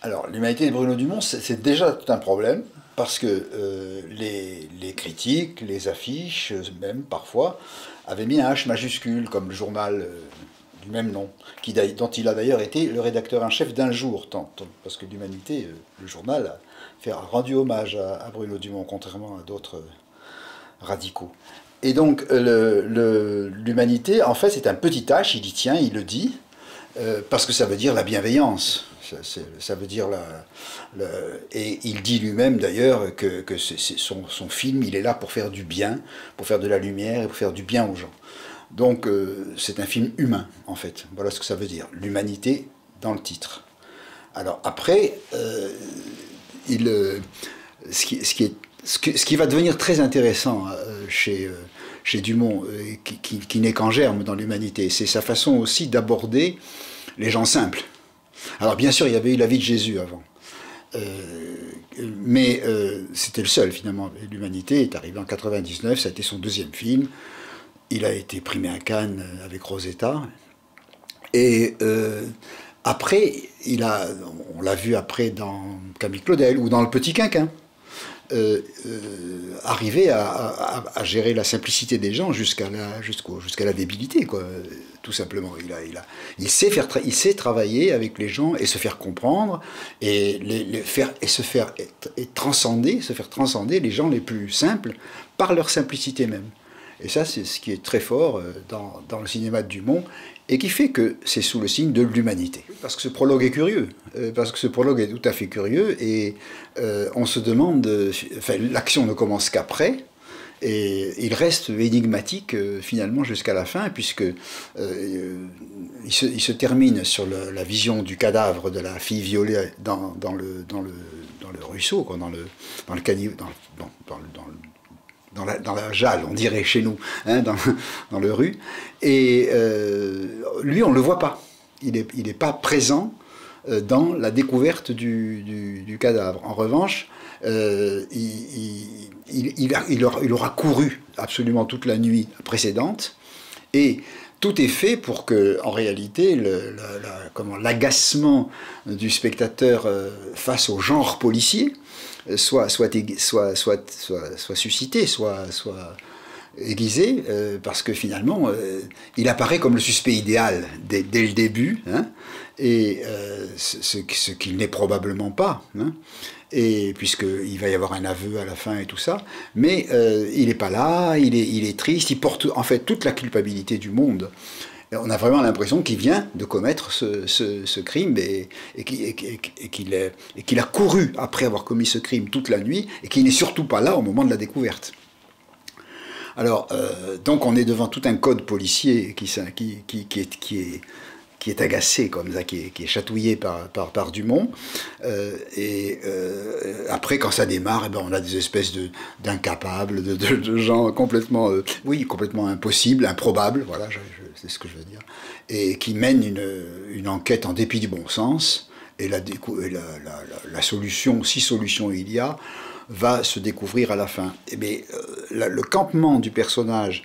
Alors, l'humanité de Bruno Dumont, c'est déjà tout un problème, parce que euh, les, les, critiques, les affiches, même parfois, avaient mis un H majuscule, comme le journal euh, du même nom, qui, dont il a d'ailleurs été le rédacteur en chef d'un jour, tant, parce que l'humanité, euh, le journal, a, fait, rendu hommage à, Bruno Dumont, contrairement à d'autres radicaux. Et donc, l'humanité, en fait, c'est un petit H, il y tient, il le dit, parce que ça veut dire la bienveillance. Ça, veut dire la, et il dit lui-même d'ailleurs que, son, film, il est là pour faire du bien, pour faire de la lumière et pour faire du bien aux gens. Donc euh, c'est un film humain en fait. Voilà ce que ça veut dire. L'humanité dans le titre. Alors après, euh, euh, ce, qui, va devenir très intéressant chez, chez Dumont, qui, qui n'est qu'en germe dans l'humanité, c'est sa façon aussi d'aborder les gens simples. Alors bien sûr, il y avait eu la vie de Jésus avant. Euh, mais euh, c'était le seul finalement. L'Humanité est arrivé en 99, ça a été son deuxième film. Il a été primé à Cannes avec Rosetta. Et euh, après, il a, on l'a vu après dans Camille Claudel ou dans Le Petit Quinquin. Euh, euh, arriver à, gérer la simplicité des gens jusqu'à la, jusqu'à la débilité, quoi, tout simplement. Il, a, il, a, il, sait faire il sait travailler avec les gens et se faire comprendre et, les, faire, et se faire et transcender, se faire transcender les gens les plus simples par leur simplicité même. Et ça, c'est ce qui est très fort euh, dans, dans, le cinéma de Dumont et qui fait que c'est sous le signe de l'humanité. Parce que ce prologue est curieux, euh, parce que ce prologue est tout à fait curieux et euh, on se demande, enfin, l'action ne commence qu'après. Et il reste énigmatique finalement jusqu'à la fin, puisque il, se, termine sur la vision du cadavre de la fille violée dans, le, ruisseau, quoi, dans le, dans, dans le dans la, dans la jalle, on dirait chez nous, hein, dans, dans, le rue. Et euh, lui, on ne le voit pas. Il n'est il est pas présent euh, dans la découverte du, du, cadavre. En revanche, euh, il, il, il, aura, il, aura, couru absolument toute la nuit précédente. Et tout est fait pour que, en réalité, l'agacement du spectateur face au genre policier, soit, soit, soit, soit, soit, suscité, soit, soit aiguisé, euh, parce que finalement, euh, il apparaît comme le suspect idéal dès, le début, hein, et euh, ce, ce qu'il n'est probablement pas, hein, et puisqu'il va y avoir un aveu à la fin et tout ça, mais il n'est pas là, il est, il est triste, il porte en fait toute la culpabilité du monde on a vraiment l'impression qu'il vient de commettre ce, crime et, qu'il a couru après avoir commis ce crime toute la nuit et qu'il n'est surtout pas là au moment de la découverte. Alors, euh, donc on est devant tout un code policier qui, est, qui est agacé comme ça, qui est, chatouillé par, par, Dumont. Euh, et euh, après, quand ça démarre, eh ben, on a des espèces d'incapables, de, de, gens complètement, oui, complètement impossibles, improbables, voilà, c'est ce que je veux dire, et qui mènent une, une enquête en dépit du bon sens. Et la, la, la, solution, si solution il y a, va se découvrir à la fin. Et eh euh, le campement du personnage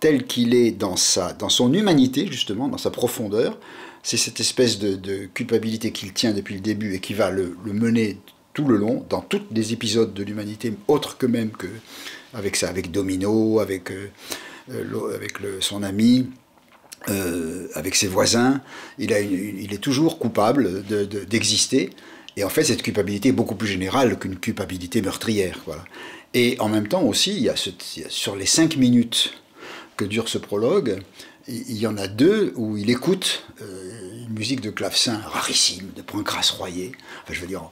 tel qu'il est dans, sa, dans son humanité, justement, dans sa profondeur, c'est cette espèce de, culpabilité qu'il tient depuis le début et qui va le, mener tout le long, dans tous les épisodes de l'humanité, autres que même que avec ça, avec Domino, avec, euh, euh, avec le, son ami, euh, avec ses voisins, il, a il est toujours coupable d'exister. et en fait, cette culpabilité est beaucoup plus générale qu'une culpabilité meurtrière. Voilà. Et en même temps aussi, il y a, sur les cinq minutes que dure ce prologue, il y en a deux où il écoute euh, une musique de clavecin rarissime, de Pointgrasse Royer. Enfin, je veux dire,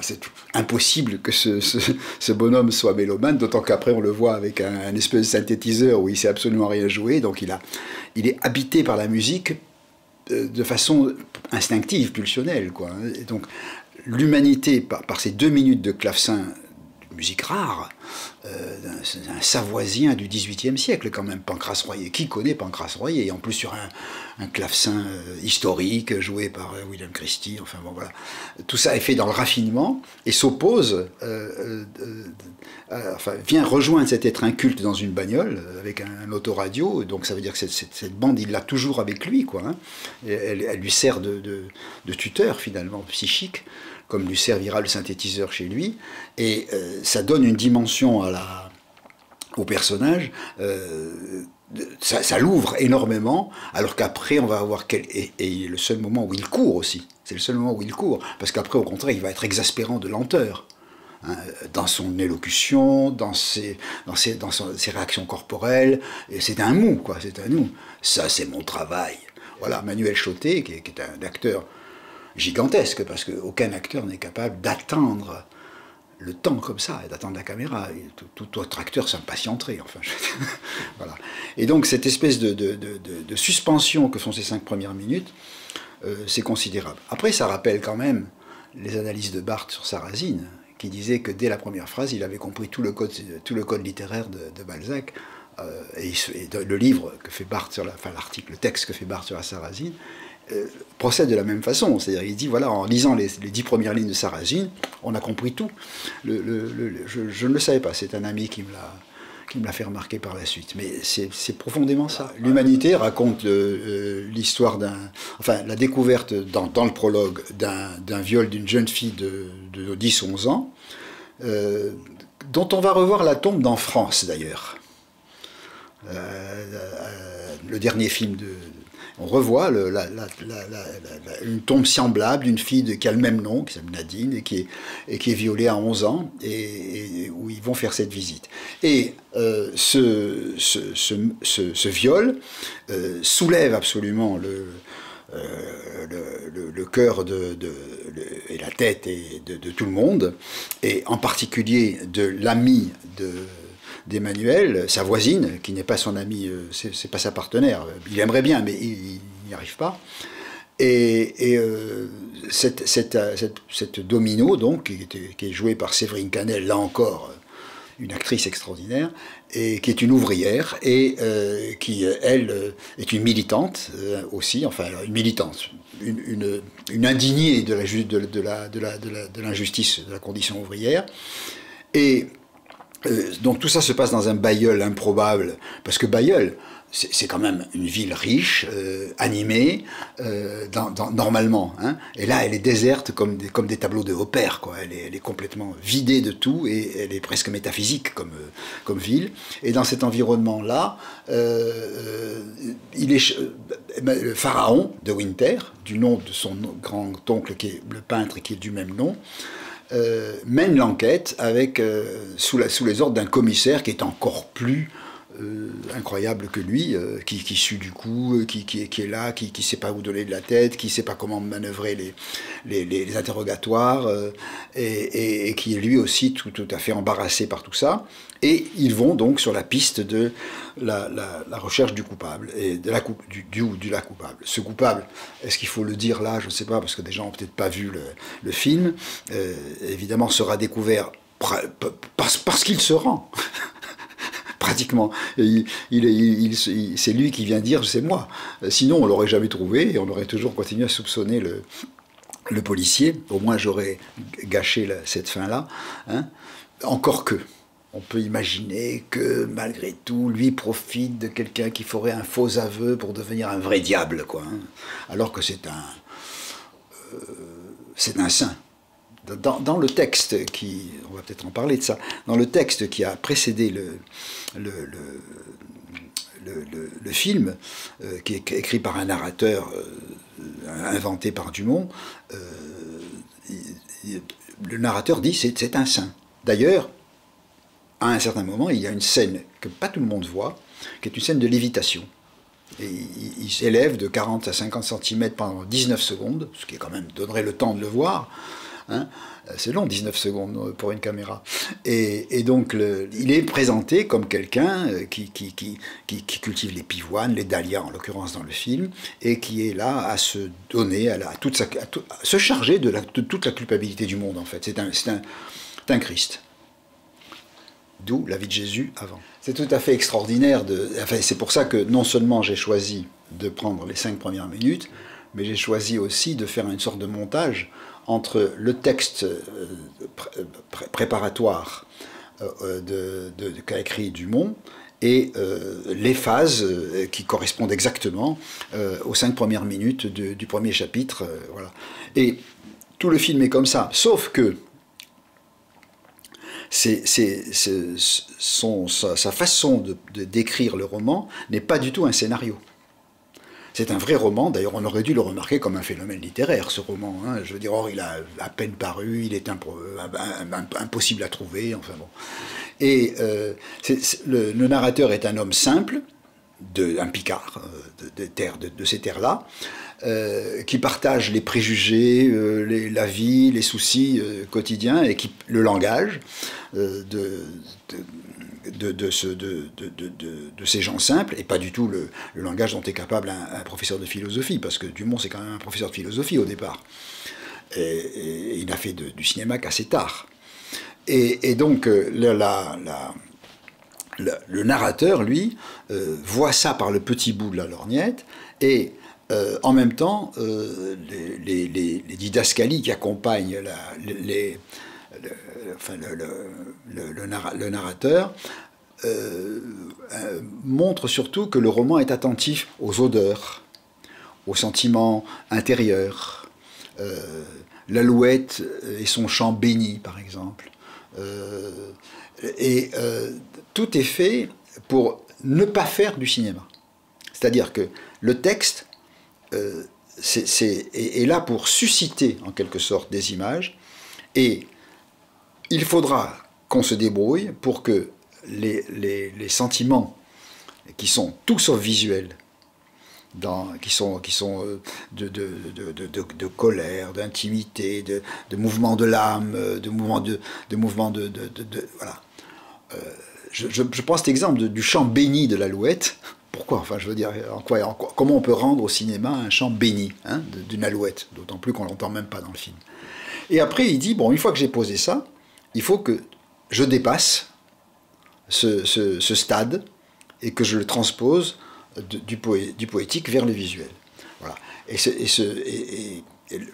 c'est impossible que ce, bonhomme soit mélomane, d'autant qu'après on le voit avec un, espèce de synthétiseur où il sait absolument rien jouer, donc il, est habité par la musique euh, de façon instinctive, pulsionnelle. Et donc l'humanité, par, ces deux minutes de clavecin musique rare, euh, un, Savoisien du XVIIIe siècle quand même, Pancras Royer. Qui connaît Pancras Royer? Et en plus sur un, clavecin euh, historique joué par euh, William Christie, enfin bon voilà. Tout ça est fait dans le raffinement et s'oppose euh, enfin, vient rejoindre cet être inculte dans une bagnole avec un, autoradio. Donc ça veut dire que cette, bande, il l'a toujours avec lui. Quoi, hein. elle, lui sert de, tuteur finalement psychique, comme lui servira le synthétiseur chez lui. Et ça donne une dimension au personnage. Euh, ça, l'ouvre énormément, alors qu'après, on va avoir et, et, le seul moment où il court aussi. C'est le seul moment où il court, parce qu'après, au contraire, il va être exaspérant de lenteur. Hein, dans son élocution, dans ses, réactions corporelles. C'est un mou, quoi, c'est un nous. Ça, c'est mon travail. Voilà, Manuel Chotet, qui est, un acteur gigantesque, parce qu'aucun acteur n'est capable d'attendre le temps comme ça, d'attendre la caméra. tout, autre acteur s'impatienterait, enfin. voilà. Et donc, cette espèce de, de, de, suspension que font ces cinq premières minutes, euh, c'est considérable. Après, ça rappelle quand même les analyses de Barthes sur Sarrazine qui disait que dès la première phrase, il avait compris tout le code, tout le code littéraire de, Balzac. Euh, et, le livre que fait Barthes sur l'article, le texte que fait Barthes sur la Sarrazine, euh, procède de la même façon. C'est-à-dire, il dit voilà, en lisant les, dix premières lignes de Sarrazine, on a compris tout. Le, je, je, ne le savais pas. C'est un ami qui me l'a qui me l'a fait remarquer par la suite. Mais c'est profondément ça. L'humanité raconte euh, l'histoire d'un. Enfin, la découverte dans, dans le prologue d'un viol d'une jeune fille de, de 10-11 ans, euh, dont on va revoir la tombe dans France d'ailleurs. Euh, le dernier film de, on revoit une tombe semblable d'une fille qui a le même nom, qui s'appelle Nadine, et qui est, violée à 11 ans, et, où ils vont faire cette visite. Et euh, ce, viol euh, soulève absolument le, euh, cœur et la tête de, tout le monde, et en particulier de l'ami de d'Emmanuel, sa voisine, qui n'est pas son ami, euh, c'est pas sa partenaire. Il aimerait bien, mais il n'y arrive pas. Et, euh, cette, cette, domino, donc, qui, est jouée par Séverine Canel, là encore, une actrice extraordinaire, et qui est une ouvrière, et euh, qui, elle, est une militante aussi, enfin, une militante, une, une, indignée de l'injustice la, de, la, de, la, de, de la condition ouvrière. Et euh, donc tout ça se passe dans un Bayeul improbable, parce que Bayeul, c'est quand même une ville riche, euh, animée, euh, normalement. Hein. Et là, elle est déserte comme des, comme des tableaux de opère. Quoi. Elle, est, complètement vidée de tout et elle est presque métaphysique comme, comme ville. Et dans cet environnement-là, il est le pharaon de Winter, du nom de son grand-oncle qui est le peintre qui est du même nom, mène l'enquête avec euh, sous, sous, les ordres d'un commissaire qui est encore plus euh, incroyable que lui, qui, qui suit du coup, qui, qui, qui est là, qui ne sait pas où donner de la tête, qui ne sait pas comment manœuvrer les, interrogatoires, et, qui est lui aussi tout, à fait embarrassé par tout ça. Et ils vont donc sur la piste de la, recherche du coupable, et de la, du, du, du la coupable. Ce coupable, est-ce qu'il faut le dire là? Je ne sais pas, parce que des gens n'ont peut-être pas vu le, film. Euh, évidemment, sera découvert parce qu'il se rend. pratiquement. C'est lui qui vient dire c'est moi. Sinon, on l'aurait jamais trouvé et on aurait toujours continué à soupçonner le, le policier. Au moins, j'aurais gâché cette fin-là. Hein. Encore que on peut imaginer que malgré tout, lui profite de quelqu'un qui ferait un faux aveu pour devenir un vrai diable, quoi. Hein. Alors que c'est un, euh, c'est un saint. Dans, le texte qui, on va peut-être en parler de ça, dans le texte qui a précédé le, film, euh, qui est écrit par un narrateur euh, inventé par Dumont, le narrateur dit c'est, c'est un saint. D'ailleurs, à un certain moment, il y a une scène que pas tout le monde voit, qui est une scène de lévitation. Et il, s'élève de 40 à 50 cm pendant 19 secondes, ce qui quand même donnerait le temps de le voir. Hein. C'est long, 19 secondes pour une caméra. Et, donc, il est présenté comme quelqu'un euh, qui, cultive les pivoines, les dahlias en l'occurrence dans le film, et qui est là à se donner, à, toute sa, se charger de, toute la culpabilité du monde en fait. C'est un, un, un Christ. D'où la vie de Jésus avant. C'est tout à fait extraordinaire. Enfin, c'est pour ça que non seulement j'ai choisi de prendre les cinq premières minutes, mais j'ai choisi aussi de faire une sorte de montage entre le texte euh, préparatoire de, qu'a écrit Dumont et les phases qui correspondent exactement aux cinq premières minutes du premier chapitre. voilà. Et tout le film est comme ça, sauf que c'est, sa, façon de, décrire le roman n'est pas du tout un scénario. C'est un vrai roman, d'ailleurs on aurait dû le remarquer comme un phénomène littéraire, ce roman. Hein. Je veux dire, or il a à peine paru, il est impossible à trouver, enfin bon. Et euh, le, narrateur est un homme simple, un Picard, euh, de, de, de ces terres-là, euh, qui partage les préjugés, euh, la vie, les soucis euh, quotidiens et qui, le langage de, de, de, ce, de, ces gens simples et pas du tout le, langage dont est capable un, professeur de philosophie, parce que Dumont c'est quand même un professeur de philosophie au départ. Et, il a fait du cinéma qu'assez tard. Et, donc le narrateur, lui, voit ça par le petit bout de la lorgnette et euh, en même temps, euh, les, didascalies qui accompagnent le, narrateur euh, montrent surtout que le roman est attentif aux odeurs, aux sentiments intérieurs. L'alouette et son chant béni, par exemple. et tout est fait pour ne pas faire du cinéma. C'est-à-dire que le texte euh, est, là pour susciter en quelque sorte des images, et il faudra qu'on se débrouille pour que les, sentiments qui sont tout sauf visuels, qui sont, euh, de, colère, d'intimité, de, mouvement de l'âme, de mouvement de, mouvement de, voilà. Euh, je, je, je, prends cet exemple du chant béni de l'alouette pourquoi Enfin, je veux dire, en quoi, comment on peut rendre au cinéma un chant béni hein, d'une alouette D'autant plus qu'on l'entend même pas dans le film. Et après, il dit bon, une fois que j'ai posé ça, il faut que je dépasse ce, stade et que je le transpose du, poétique vers le visuel. Voilà. Et,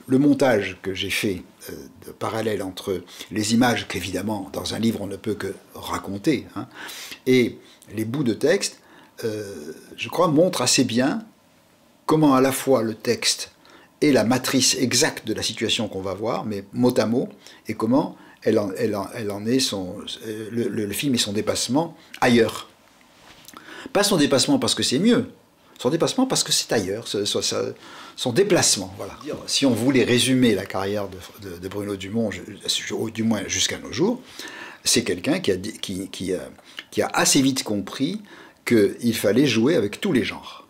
le montage que j'ai fait euh, de parallèle entre les images qu'évidemment dans un livre on ne peut que raconter hein, et les bouts de texte euh, je crois, montre assez bien comment à la fois le texte est la matrice exacte de la situation qu'on va voir, mais mot à mot, et comment elle en, elle elle en est son, le, film et son dépassement ailleurs. Pas son dépassement parce que c'est mieux, son dépassement parce que c'est ailleurs, son déplacement. Voilà. Si on voulait résumer la carrière de, Bruno Dumont, du moins jusqu'à nos jours, c'est quelqu'un qui a, qui, qui, qui a assez vite compris qu'il fallait jouer avec tous les genres.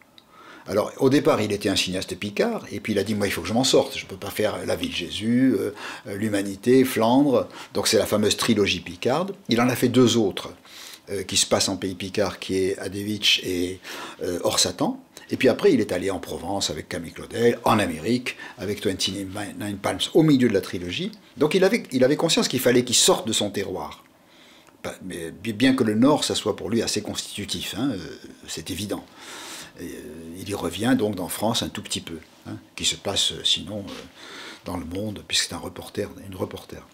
Alors, au départ, il était un cinéaste picard, et puis il a dit Moi, il faut que je m'en sorte. Je ne peux pas faire La vie de Jésus, euh, L'Humanité, Flandre. Donc, c'est la fameuse trilogie picarde. Il en a fait deux autres euh, qui se passent en pays picard, qui est Adevich et euh, Satan. Et puis après, il est allé en Provence avec Camille Claudel, en Amérique, avec 29 Palms, au milieu de la trilogie. Donc, il avait, il avait conscience qu'il fallait qu'il sorte de son terroir mais bien que le Nord, ça soit pour lui assez constitutif, hein, euh, c'est évident. Euh, il y revient donc dans France un tout petit peu, hein, qui se passe euh, sinon dans le monde, puisque c'est un reporter, une reporter.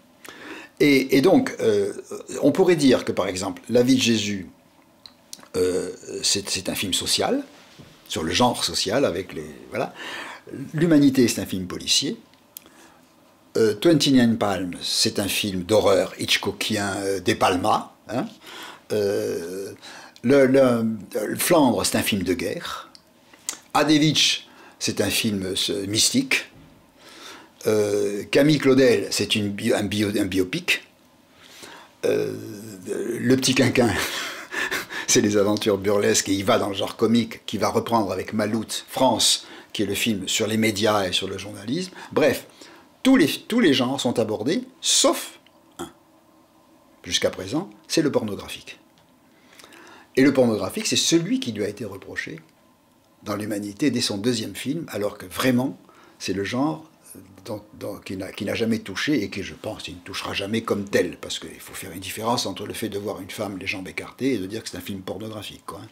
Et, donc, on pourrait dire que par exemple, La vie de Jésus, c'est un film social, sur le genre social, avec les. Voilà. L'Humanité, c'est un film policier. Euh, 29 Palms, c'est un film d'horreur hitchcockien euh, des Palmas. Hein. Euh, le, Flandre, c'est un film de guerre. Adevich, c'est un film mystique. Camille Claudel, c'est un, bio, un, biopic. le petit quinquin, c'est les aventures burlesques et il va dans le genre comique qui va reprendre avec Maloute France, qui est le film sur les médias et sur le journalisme. Bref, tous les, genres sont abordés, sauf un. Jusqu'à présent, c'est le pornographique. Et le pornographique, c'est celui qui lui a été reproché dans l'humanité dès son deuxième film, alors que vraiment, c'est le genre euh, qui n'a jamais touché et qui, je pense, il ne touchera jamais comme tel, parce qu'il faut faire une différence entre le fait de voir une femme les jambes écartées et de dire que c'est un film pornographique. Hein.